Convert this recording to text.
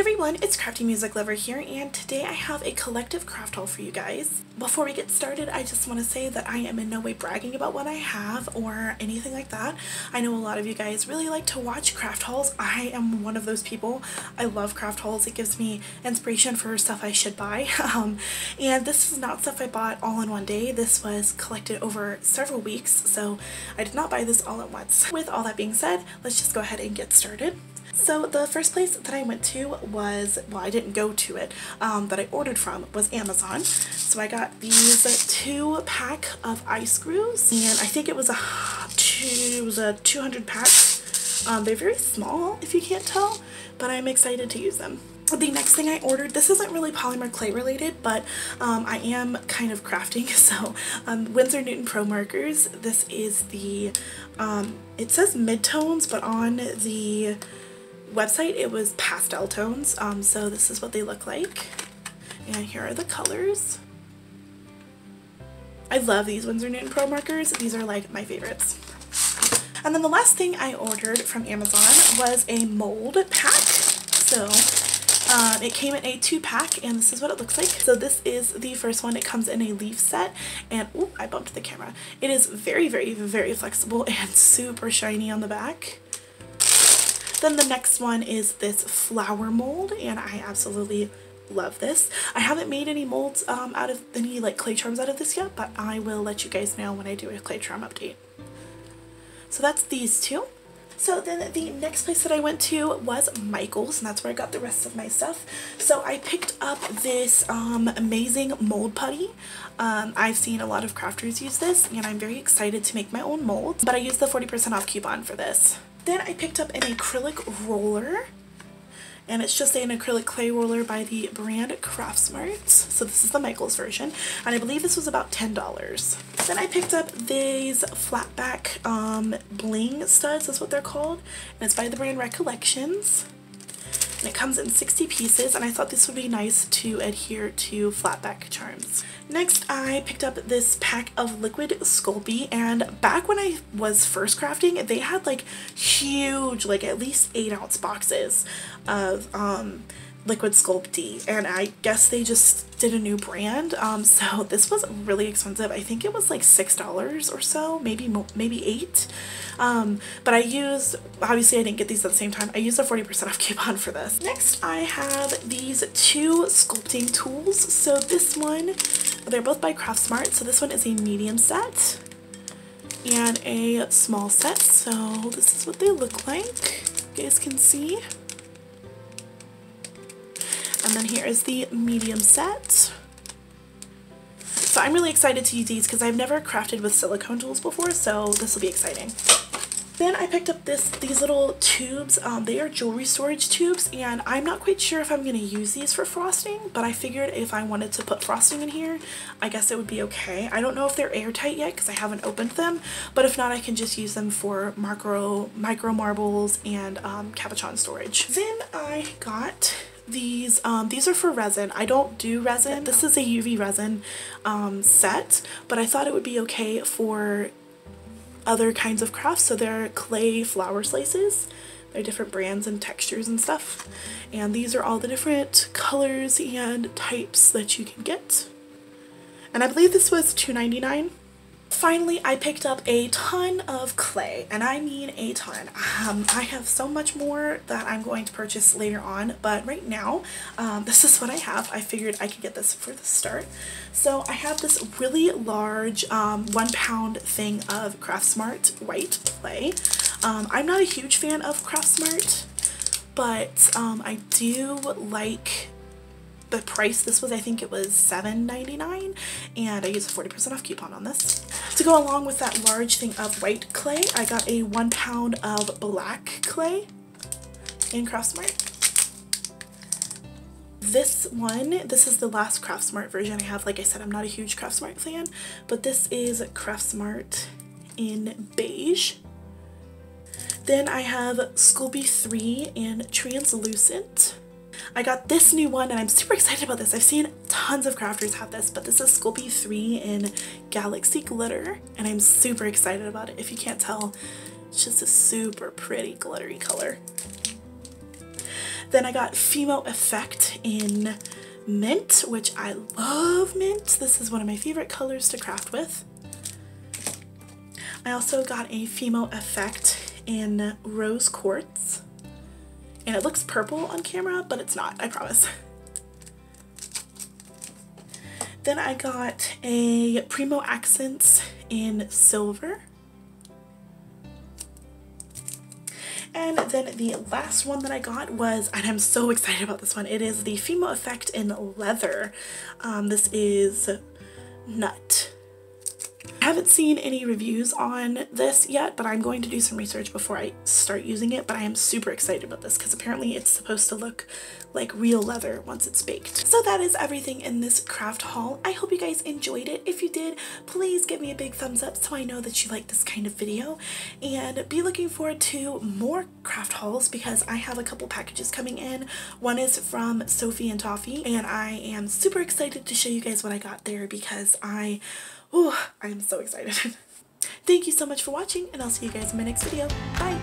everyone, it's Crafty Music Lover here and today I have a collective craft haul for you guys. Before we get started, I just want to say that I am in no way bragging about what I have or anything like that. I know a lot of you guys really like to watch craft hauls. I am one of those people. I love craft hauls. It gives me inspiration for stuff I should buy. Um, and this is not stuff I bought all in one day. This was collected over several weeks, so I did not buy this all at once. With all that being said, let's just go ahead and get started. So the first place that I went to was, well I didn't go to it, um, that I ordered from was Amazon. So I got these two pack of eye screws and I think it was a, two, it was a 200 pack. Um, they're very small if you can't tell, but I'm excited to use them. The next thing I ordered, this isn't really polymer clay related, but um, I am kind of crafting. So um, Winsor Newton Pro markers, this is the, um, it says mid-tones, but on the website it was pastel tones um, so this is what they look like and here are the colors I love these Winsor Newton Pro markers these are like my favorites and then the last thing I ordered from Amazon was a mold pack so um, it came in a two pack and this is what it looks like. So this is the first one. It comes in a leaf set and oh, I bumped the camera. It is very, very, very flexible and super shiny on the back. Then the next one is this flower mold and I absolutely love this. I haven't made any molds um, out of any like clay charms out of this yet, but I will let you guys know when I do a clay charm update. So that's these two. So then the next place that I went to was Michaels and that's where I got the rest of my stuff. So I picked up this um, amazing mold putty. Um, I've seen a lot of crafters use this and I'm very excited to make my own molds, but I used the 40% off coupon for this. Then I picked up an acrylic roller and it's just an acrylic clay roller by the brand Craftsmart. So this is the Michaels version and I believe this was about $10. Then I picked up these flat back um, bling studs, that's what they're called, and it's by the brand Recollections and it comes in 60 pieces and I thought this would be nice to adhere to flat back charms. Next I picked up this pack of liquid Sculpey and back when I was first crafting they had like huge like at least 8 ounce boxes of um, liquid Sculpey and I guess they just did a new brand. Um, so this was really expensive. I think it was like six dollars or so maybe maybe eight. Um, but I used obviously I didn't get these at the same time. I used a 40% off coupon for this. Next I have these two sculpting tools. So this one they're both by Craftsmart. So this one is a medium set and a small set. So this is what they look like. You guys can see and then here is the medium set. So I'm really excited to use these because I've never crafted with silicone tools before, so this will be exciting. Then I picked up this these little tubes. Um, they are jewelry storage tubes and I'm not quite sure if I'm going to use these for frosting, but I figured if I wanted to put frosting in here, I guess it would be okay. I don't know if they're airtight yet because I haven't opened them, but if not, I can just use them for micro, micro marbles and um, cabochon storage. Then I got these um, these are for resin. I don't do resin. This is a UV resin um, set but I thought it would be okay for other kinds of crafts. So they're clay flower slices. They're different brands and textures and stuff. And these are all the different colors and types that you can get. And I believe this was $2.99 Finally, I picked up a ton of clay, and I mean a ton. Um, I have so much more that I'm going to purchase later on, but right now, um, this is what I have. I figured I could get this for the start. So I have this really large um, one pound thing of Craftsmart white clay. Um, I'm not a huge fan of Craftsmart, but um, I do like the price this was I think it was $7.99 and I used a 40% off coupon on this. To go along with that large thing of white clay I got a one pound of black clay in Craftsmart. This one, this is the last Craftsmart version I have. Like I said, I'm not a huge Craftsmart fan, but this is Craftsmart in beige. Then I have Sculpey 3 in translucent. I got this new one and I'm super excited about this. I've seen tons of crafters have this, but this is Sculpey 3 in Galaxy Glitter and I'm super excited about it. If you can't tell, it's just a super pretty glittery color. Then I got Fimo Effect in mint, which I love mint. This is one of my favorite colors to craft with. I also got a Fimo Effect in Rose Quartz. And it looks purple on camera, but it's not, I promise. Then I got a Premo Accents in silver. And then the last one that I got was, and I'm so excited about this one, it is the Fimo Effect in leather. Um, this is Nut. I haven't seen any reviews on this yet, but I'm going to do some research before I start using it, but I am super excited about this because apparently it's supposed to look like real leather once it's baked. So that is everything in this craft haul. I hope you guys enjoyed it. If you did, please give me a big thumbs up so I know that you like this kind of video and be looking forward to more craft hauls because I have a couple packages coming in. One is from Sophie and Toffee and I am super excited to show you guys what I got there because I Oh, I'm so excited. Thank you so much for watching and I'll see you guys in my next video. Bye!